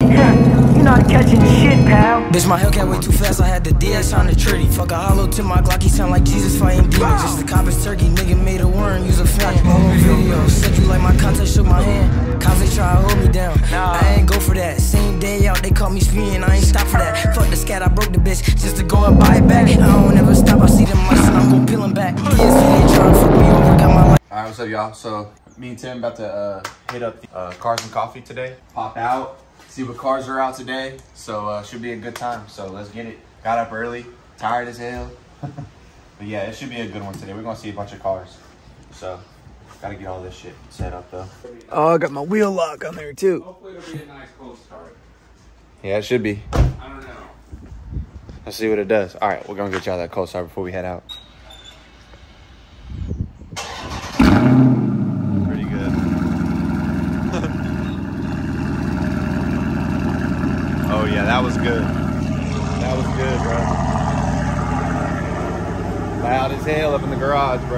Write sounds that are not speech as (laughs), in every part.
You're not catching shit, pal. Bitch, my Hellcat way too fast, I had the DS on the tritty. Fuck a hollow to my Glock, he sound like Jesus fighting demons. Just the copper's turkey, nigga made a worm, use a fan. Whole video, said you like my content, shook my hand. Cause they try to hold me down. I ain't go for that. Same day out, they caught me speeding, I ain't stop for that. Fuck the scat, I broke the bitch just to go and buy it back. I don't ever stop, I see them, my son, I'm gon' peel him back. Yeah, so they try to fuck me over, got my life. All right, what's up, y'all? So me and Tim about to uh, hit up the, uh, Cars and Coffee today. Pop out, see what cars are out today. So uh, should be a good time. So let's get it. Got up early, tired as hell. (laughs) but yeah, it should be a good one today. We're gonna see a bunch of cars. So gotta get all this shit set up though. Oh, I got my wheel lock on there too. Hopefully it'll be a nice cold start. Yeah, it should be. I don't know. Let's see what it does. All right, we're gonna get y'all that cold start before we head out. Oh yeah, that was good. That was good, bro. Loud as hell up in the garage, bro.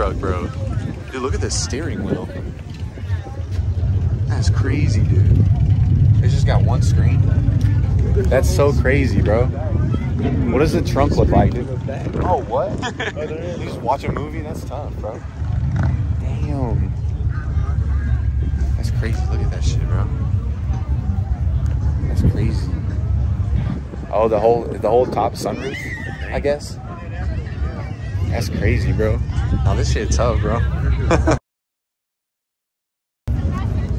Cybertruck, bro. Dude, look at this steering wheel. That's crazy, dude. It's just got one screen. That's so crazy, bro. What does the trunk look like, dude? Oh, what? (laughs) you just watch a movie? That's tough, bro. Damn. That's crazy. Look at that shit, bro. That's crazy. Oh, the whole the whole top sunroof, I guess. That's crazy, bro. Now this shit tough, bro. (laughs)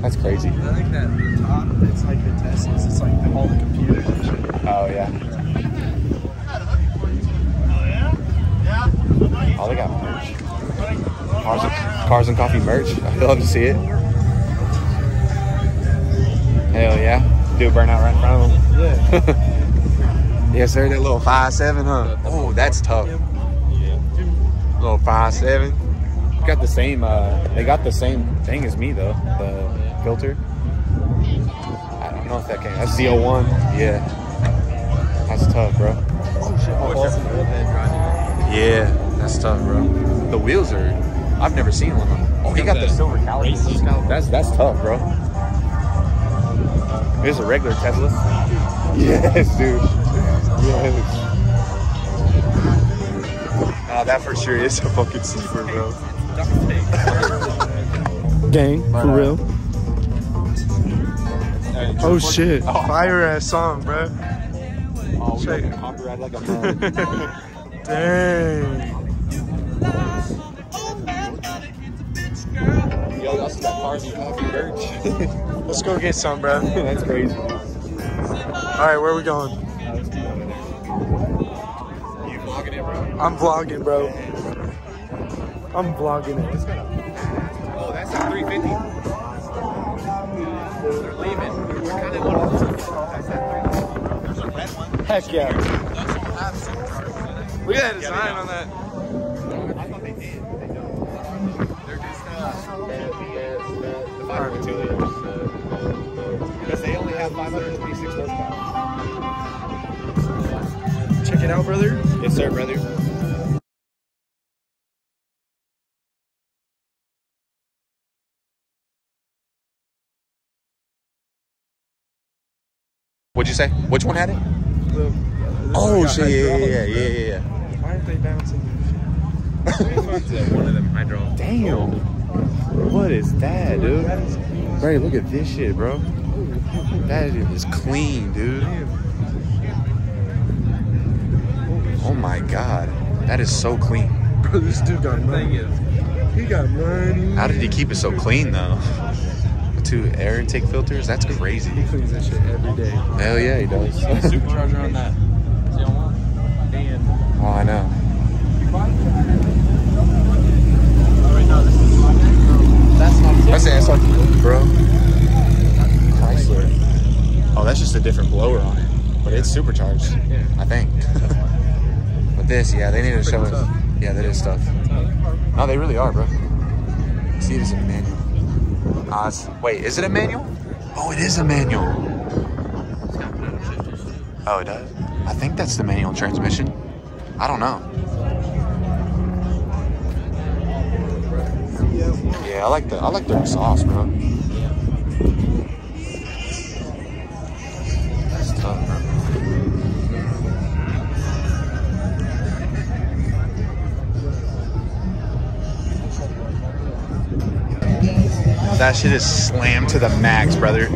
That's crazy. I think that the top, it's like the Teslas. It's like all the computers and shit. Oh yeah. Oh, they got merch. Cars and, cars and coffee merch. (laughs) I'd love to see it. Hell yeah. Do a burnout right in front of them. Yeah. (laughs) yes, sir. That little five seven, huh? Oh, that's tough. Little five seven. Got the same. Uh, they got the same thing as me though. The filter. I don't know if that came. That's Z01. Yeah. That's tough, bro. Yeah, that's tough, bro. The wheels are. I've never seen one. Of them. Oh, he got the silver calipers. That's that's tough, bro. Here's a regular Tesla. Yes, dude. Yes. Nah, that for sure is a fucking sleeper, bro. Gang, for real. Oh shit. Oh. Fire ass song, bro. Oh, we Check. copyright like a (laughs) Dang. Yo, y'all that Let's go get some, bro. (laughs) That's crazy. All right, where are we going? I'm vlogging, bro. I'm vlogging it. Oh, that's a 350. They're leaving. I kind of want to That's that 350. There's a red one. Heck yeah. Those don't have superchargers. We got a design on that. I thought they did. They don't. They're just uh, the 5.2 liters. Because they only have 526 horsepower. Check it out, brother. Yes, sir, brother. What'd you say? Which one had it? The- Oh shit! Yeah, yeah, yeah, yeah, yeah, yeah. Why aren't they bouncing? (laughs) one of them hydraulic. Damn. What is that, dude? Bro, look at this shit, bro. That is clean, dude. Oh my god. That is so clean. Bro, this dude got money. He got money. How did he keep it so clean though? Two air intake filters? That's crazy. He cleans that shit every day. Hell yeah, he does. Supercharger on that. oh, I know. That's the SR, bro. Chrysler. Oh, that's just a different blower on it, but it's supercharged. I think. (laughs) but this, yeah, they need to show us. Yeah, that is stuff. No, they really are, bro. See, it is a manual. Ah, it's- wait, is it a manual? Oh, it is a manual. Oh, it does. I think that's the manual transmission. I don't know. Yeah, I like the I like the sauce, bro. That shit is slammed to the max, brother.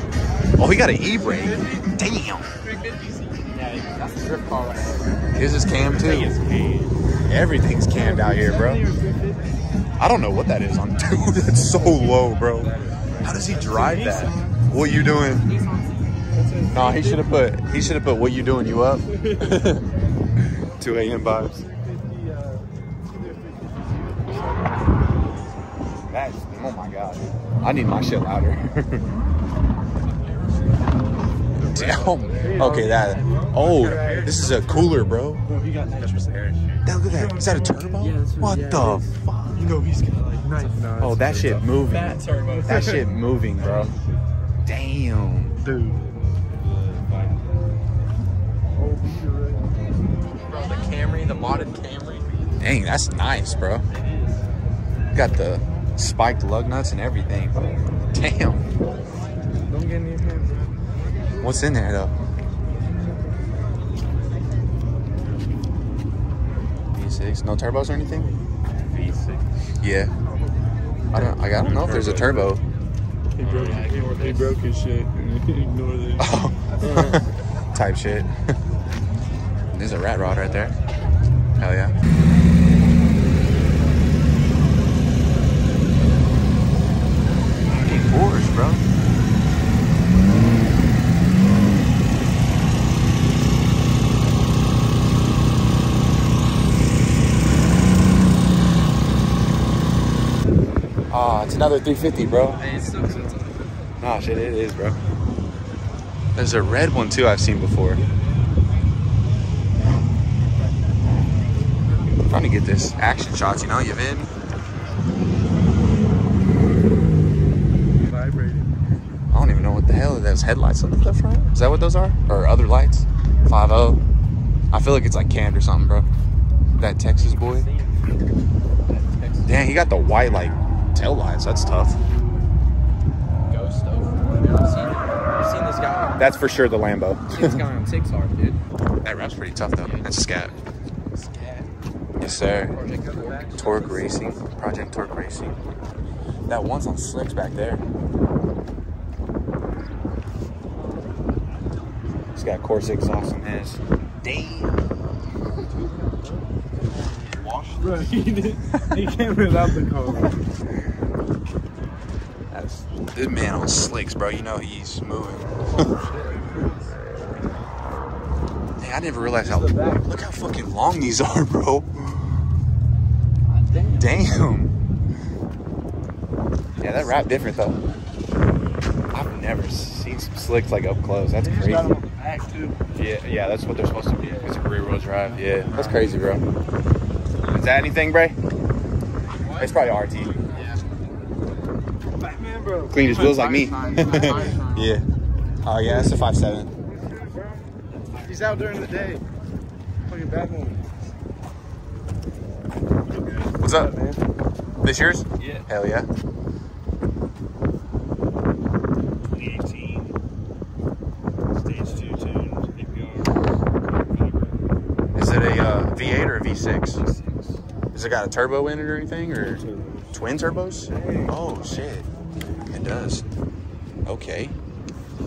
Oh, he got an e-brake. Damn. His is cam too. Everything's cammed out here, bro. I don't know what that is on. (laughs) Dude, that's so low, bro. How does he drive that? What you doing? No, he should have put. He should have put. What you doing? You up? (laughs) 2 a.m. vibes. That's. Oh my god. I need my shit louder. (laughs) Damn. Okay, that. Oh, this is a cooler, bro. That's just air. That, look at that. Is that a turbo? what the fuck? You know he's gonna like knife. No, Oh, that shit moving. That. That shit moving, bro. Damn. dude. Bro, the Camry, the modded Camry. Dang, that's nice, bro. Got the spiked lug nuts and everything. Damn. Don't get near him, bro. What's in there though? V6, no turbos or anything? V6. Yeah. I don't. I don't know if there's a turbo. He broke, he, he broke his shit and he ignored it. Oh. (laughs) Type shit. (laughs) There's a rat rod right there. Hell yeah. Fucking Porsche, bro. Ah, it's another 350, bro. Nah, shit, it is, bro. There's a red one too I've seen before. trying to get this action shots, you know, you have in. Vibrating. I don't even know what the hell are those headlights on the front. Is that what those are? Or other lights? 5 I feel like it's like canned or something, bro. That Texas boy. Damn, he got the white like tail lights. That's tough. Ghost stuff. I've seen, this guy. That's for sure the Lambo. this guy on TikTok, dude. that rap's pretty tough though. That's scat. Yes, sir. Torque Racing. Project Torque Racing. That one's on slicks back there. Got Corsa exhaust on his. Damn. Wash. (laughs) Bro, he, did, he came without the car. That's this man on slicks, bro. You know he's moving. Hey, I never realized how. Look how fucking long these are, bro. Damn. Yeah, that wrap different though. I've never seen some slicks like up close. That's crazy. Yeah, yeah, that's what they're supposed to be. It's a rear wheel drive. Yeah, that's crazy, bro. Is that anything, Bray? It's probably RT. Batman, bro. Cleaned his wheels like me. (laughs) yeah. Oh yeah, that's a five seven. He's out during the day. Fucking Batman. What's up? man? This yours? Yeah. Hell yeah. 2018. Stage 2 tuned. APR. Is it a uh, V8 or a V6? Has it got a turbo in it or anything, or twin turbos? Oh shit, it does. Okay.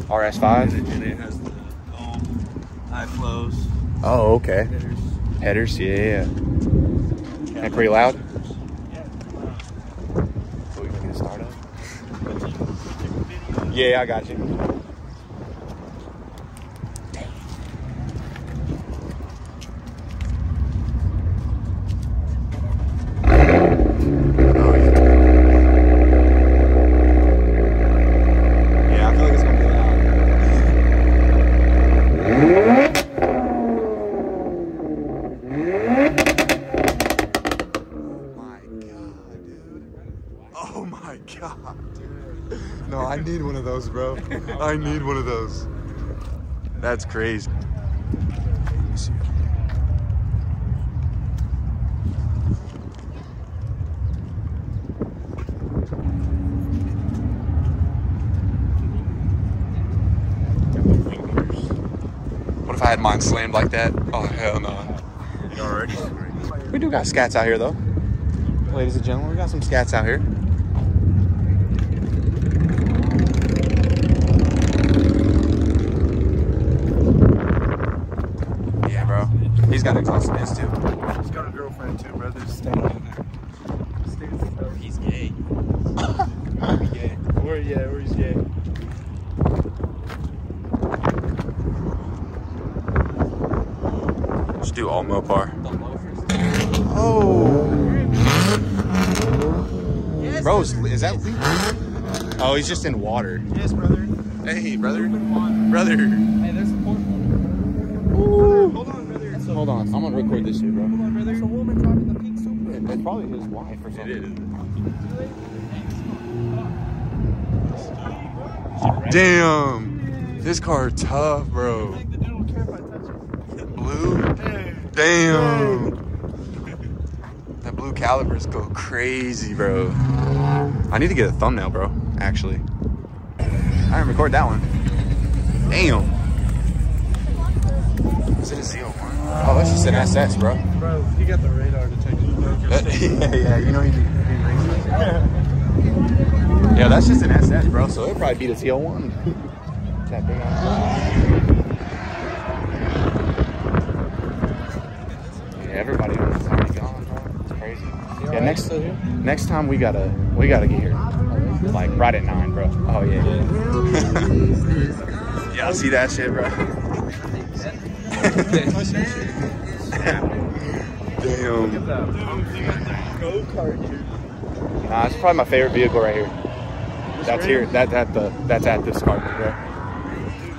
RS5. And it has the um, high flows. Oh, okay. Headers. Headers, yeah. And pretty loud. So we can get a start up. Yeah, I got you. Yeah, I feel like it's gonna be loud. my god, dude. Oh my god, dude. No, I need one of those, bro. I need one of those. That's crazy. Let me see. What if I had mine slammed like that? Oh hell no. We do got scats out here though. Ladies and gentlemen, we got some scats out here. Yeah, bro. He's got exhaust fans too. He's got a girlfriend too, brother. Staying in there. Oh, he's gay. (coughs) gay. Where, yeah, where he's gay. Let's do all Mopar. Oh. Bro, is, is that leak? Oh, he's just in water. Yes, brother. Hey, brother. Brother. Hey, there's a port. Hold on, brother. It's a, Hold on, I'm gonna record this shit, bro. hold on, brother. There's a woman driving the pink Supra. It's probably his wife or something. Damn. This car tough, bro. The dude don't care if I. Blue. Damn. That blue calipers go crazy, bro. I need to get a thumbnail, bro. Actually. I didn't record that one. Damn. Is it a Z01? Oh, that's just an SS, bro. Bro, he got the radar. (laughs) Yeah, yeah, you know he, he Yeah, that's just an SS, bro. So it'll probably be the ZL1. (laughs) that big ass. Yeah, everybody this already gone, bro. It's crazy. Yeah, next next time we gotta we gotta get here. Like right at nine, bro. Oh yeah. Yeah, (laughs) I see that shit, bro. Damn. Go kart, dude. Nah, it's probably my favorite vehicle right here. That's here. That at the that's at this car, bro.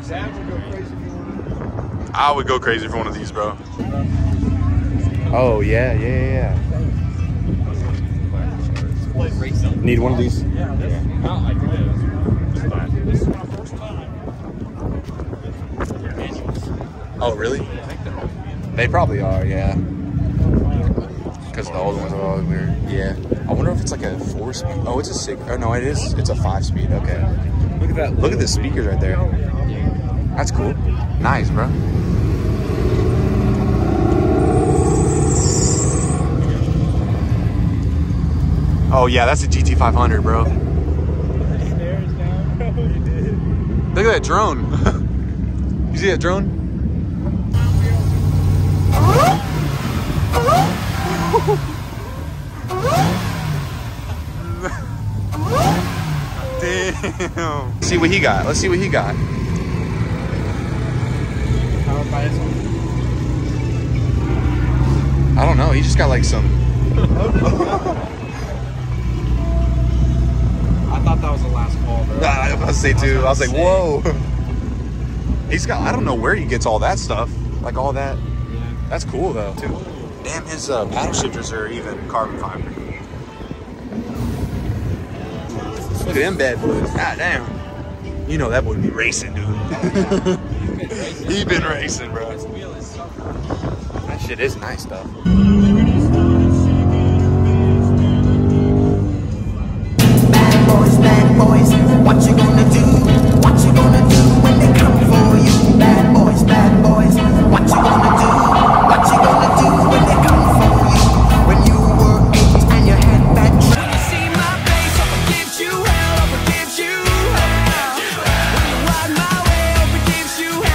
Zach will go crazy if you want I would go crazy for one of these, bro. Oh yeah, yeah, yeah. yeah. Need one of these? Not like this. This is my first time. Oh really? They probably are, yeah. Because the old ones are all weird. Yeah. I wonder if it's like a four speed. Oh, it's a six. Oh no, it is. It's a five speed. Okay. Look at that. Look at the speakers right there. That's cool. Nice, bro. Oh yeah, that's a GT500, bro. Stairs down, bro. (laughs) Oh, you did. Look at that drone. (laughs) you see that drone? (laughs) Damn. see what he got. Let's see what he got. Powered by his I don't know. He just got like some. (laughs) I thought that was the last call, bro. I was about to say too. I was like, whoa. (laughs) He's got. I don't know where he gets all that stuff. Like all that. Yeah. That's cool though too. Damn, his uh, paddle shifters are even carbon fiber. Look at them bad boys. God damn. You know that boy be racing, dude. (laughs) he been racing, bro. That shit is nice, though. What you gonna do? What you gonna do when they come for you? Bad boys, bad boys. What you gonna do? gonna do when they